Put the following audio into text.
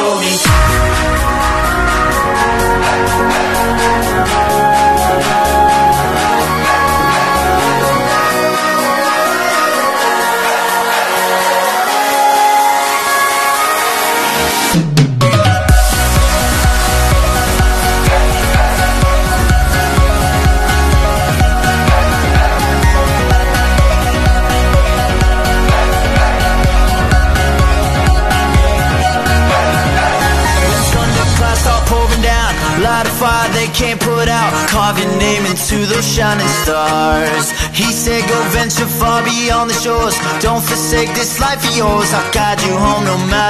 told me a fire they can't put out Carve your name into those shining stars. He said go venture far beyond the shores. Don't forsake this life of yours. I'll guide you home no matter